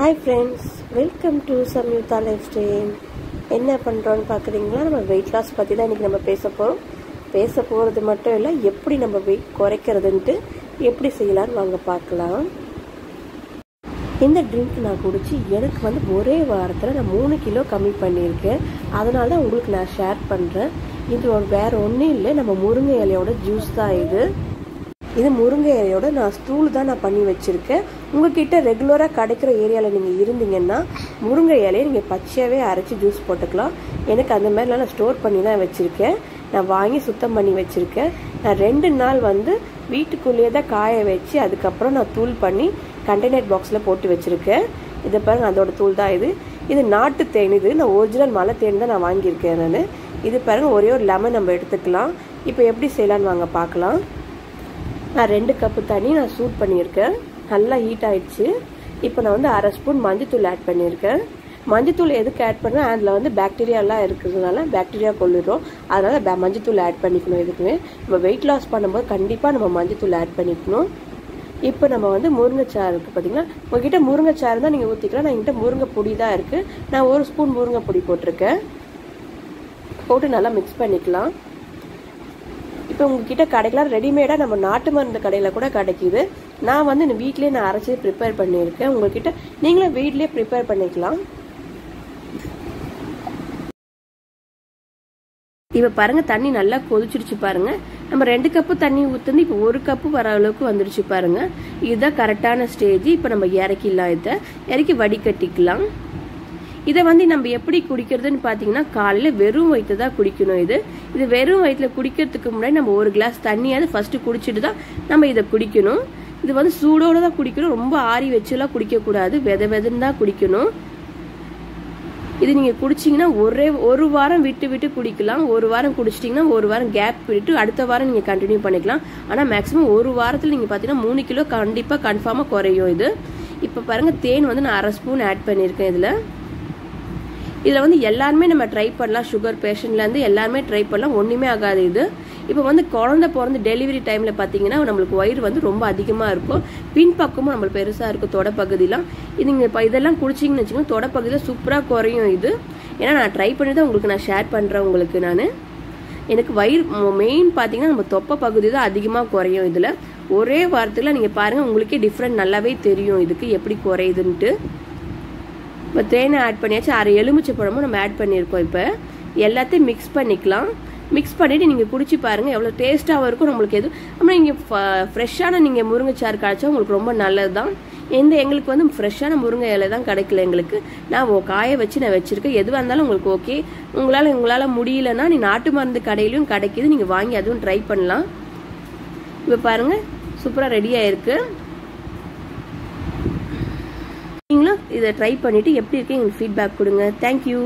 Hi friends welcome to Samyukta lifestyle என்ன பண்ணுறோன்னு பார்க்குறீங்களா? நம்ம வெயிட் லாஸ் பற்றி தான் இன்றைக்கி நம்ம பேச போகிறோம் பேச போகிறது மட்டும் இல்லை எப்படி நம்ம வெயிட் குறைக்கிறதுன்ட்டு எப்படி செய்யலான்னு வாங்க பார்க்கலாம். இந்த ட்ரிங்க் நான் குடிச்சு எனக்கு வந்து ஒரே வாரத்தில் நான் மூணு கிலோ கம்மி பண்ணியிருக்கேன். அதனால தான் உங்களுக்கு நான் ஷேர் பண்ணுறேன் இது வேறு ஒன்றும் இல்லை நம்ம முருங்கை இலையோட ஜூஸ் தான் இது. இது முருங்கை இலையோட நான் ஸ்டூல் தான் நான் பண்ணி வச்சுருக்கேன். உங்ககிட்ட ரெகுலராக கிடைக்கிற ஏரியாவில் நீங்கள் இருந்தீங்கன்னா முருங்கை இலையை நீங்கள் பச்சையாகவே அரைச்சி ஜூஸ் போட்டுக்கலாம். எனக்கு அந்த மாதிரிலாம் நான் ஸ்டோர் பண்ணி தான் வச்சுருக்கேன். நான் வாங்கி சுத்தம் பண்ணி வச்சுருக்கேன். நான் ரெண்டு நாள் வந்து வீட்டுக்குள்ளேயே தான் காய வச்சு அதுக்கப்புறம் நான் தூள் பண்ணி கண்டெய்னர் பாக்ஸில் போட்டு வச்சுருக்கேன். இதை பாருங்க அதோட தூள் தான் இது. இது நாட்டு தேன் இது. நான் ஒரிஜினல் மலை தேன் தான் நான் வாங்கியிருக்கேன் நான். இது பாருங்க ஒரே ஒரு லெமன் நம்ம எடுத்துக்கலாம். இப்போ எப்படி செய்யலான்னு வாங்க பார்க்கலாம். நான் ரெண்டு கப்பு தண்ணி நான் சூட் பண்ணியிருக்கேன். நல்லா ஹீட் ஆகிடுச்சு இப்போ நான் வந்து அரை ஸ்பூன் மஞ்சத்தூள் ஆட் பண்ணியிருக்கேன். மஞ்சத்தூள் எதுக்கு ஆட் பண்ணால் அதில் வந்து பாக்டீரியாலாம் இருக்கிறதுனால பாக்டீரியா கொள்ளிடும் அதனால் மஞ்சத்தூள் ஆட் பண்ணிக்கணும் எதுக்குமே. நம்ம வெயிட் லாஸ் பண்ணும்போது கண்டிப்பாக நம்ம மஞ்சத்தூள் ஆட் பண்ணிக்கணும். இப்போ நம்ம வந்து முருங்கைச்சாறு இருக்குது பார்த்தீங்கன்னா உங்ககிட்ட முருங்கைச்சாறு தான் நீங்கள் ஊற்றிக்கலாம் நான் என்கிட்ட முருங்கை பொடி தான் இருக்குது நான் ஒரு ஸ்பூன் முருங்கை பொடி போட்டிருக்கேன். போட்டு நல்லா மிக்ஸ் பண்ணிக்கலாம். இப்போ உங்ககிட்ட கடைக்கெலாம் ரெடிமேடாக நம்ம நாட்டு மருந்து கடையில் கூட கிடைக்கிது. நான் வந்து இந்த வீட்லேயே நான் அரைச்சி ப்ரிப்பேர் பண்ணியிருக்கேன். உங்ககிட்ட நீங்களும் வீட்லேயே ப்ரிப்பேர் பண்ணிக்கலாம். இப்போ பாருங்க தண்ணி நல்லா கொதிச்சிடுச்சு பாருங்க. நம்ம ரெண்டு கப்பு தண்ணி ஊற்றுந்து இப்போ ஒரு கப்பு வர அளவுக்கு வந்துடுச்சு பாருங்க. இதுதான் கரெக்டான ஸ்டேஜ் இப்போ நம்ம இறக்கிடலாம் இதை. இறக்கி வடிகட்டிக்கலாம். இதை வந்து நம்ம எப்படி குடிக்கிறதுன்னு பார்த்தீங்கன்னா காலையில் வெறும் வயிற்று தான் குடிக்கணும் இது. இது வெறும் வயிற்றுல குடிக்கிறதுக்கு முன்னாடி நம்ம ஒரு கிளாஸ் தண்ணியாவது ஃபஸ்ட்டு குடிச்சிட்டு தான் நம்ம இதை குடிக்கணும். இது வந்து சூடோடு தான் குடிக்கணும். ரொம்ப ஆறி வச்சுலாம் குடிக்கக்கூடாது. வெத வெதன்னு தான் குடிக்கணும். இது நீங்கள் குடிச்சிங்கன்னா ஒரே ஒரு வாரம் விட்டு விட்டு குடிக்கலாம். ஒரு வாரம் குடிச்சிட்டிங்கன்னா ஒரு வாரம் கேப் விட்டு அடுத்த வாரம் நீங்கள் கண்டினியூ பண்ணிக்கலாம். ஆனால் மேக்ஸிமம் ஒரு வாரத்தில் நீங்கள் பார்த்தீங்கன்னா மூணு கிலோ கண்டிப்பாக கன்ஃபார்மாக குறையும் இது. இப்போ பாருங்கள் தேன் வந்து நான் அரை ஸ்பூன் ஆட் பண்ணியிருக்கேன் இதில். இதில் வந்து எல்லாருமே நம்ம ட்ரை பண்ணலாம். சுகர் பேஷண்ட்லேருந்து எல்லாருமே ட்ரை பண்ணலாம். ஒன்றுமே ஆகாது இது. இப்போ வந்து குழந்தை பிறந்து டெலிவரி டைமில் பார்த்தீங்கன்னா நம்மளுக்கு வயிறு வந்து ரொம்ப அதிகமாக இருக்கும். பின்பக்கமும் நம்மளுக்கு பெருசாக இருக்கும். தொடப்பகுதியெலாம் இது நீங்கள் இப்போ இதெல்லாம் குடிச்சிங்கன்னு வச்சுக்கோங்க. தொடப்பகுதியில் சூப்பராக குறையும் இது. ஏன்னா நான் ட்ரை பண்ணி தான் உங்களுக்கு நான் ஷேர் பண்ணுறேன் உங்களுக்கு நான். எனக்கு வயிறு மெயின் பார்த்தீங்கன்னா நம்ம தொப்பை பகுதி தான் அதிகமாக குறையும் இதில். ஒரே வாரத்தில் நீங்கள் பாருங்கள் உங்களுக்கே டிஃப்ரெண்ட் நல்லாவே தெரியும் இதுக்கு எப்படி குறையுதுன்ட்டு. இப்போ தேனை ஆட் பண்ணியாச்சு. அரை எலுமிச்சை பழமும் நம்ம ஆட் பண்ணியிருக்கோம் இப்போ. எல்லாத்தையும் மிக்ஸ் பண்ணிக்கலாம். மிக்ஸ் பண்ணிவிட்டு நீங்கள் குடிச்சு பாருங்கள் எவ்வளோ டேஸ்ட்டாகவும் இருக்கும் நம்மளுக்கு எதுவும் அப்புறம் நீங்கள் ஃப்ரெஷ்ஷான நீங்கள் முருங்கைச்சாறு காய்ச்சா உங்களுக்கு ரொம்ப நல்லது தான் எந்த எங்களுக்கு வந்து ஃப்ரெஷ்ஷான முருங்கை இலை தான் கிடைக்கல எங்களுக்கு. நான் காய வச்சு நான் வச்சுருக்கேன். எதுவாக இருந்தாலும் உங்களுக்கு ஓகே உங்களால் உங்களால் முடியலன்னா நீ நாட்டு மருந்து கடையிலையும் கிடைக்கிது. நீங்கள் வாங்கி அதுவும் ட்ரை பண்ணலாம். இப்போ பாருங்கள் சூப்பராக ரெடியாக இருக்குது நீங்களும் இதை ட்ரை பண்ணிவிட்டு எப்படி இருக்கு எங்களுக்கு ஃபீட்பேக் கொடுங்க. தேங்க்யூ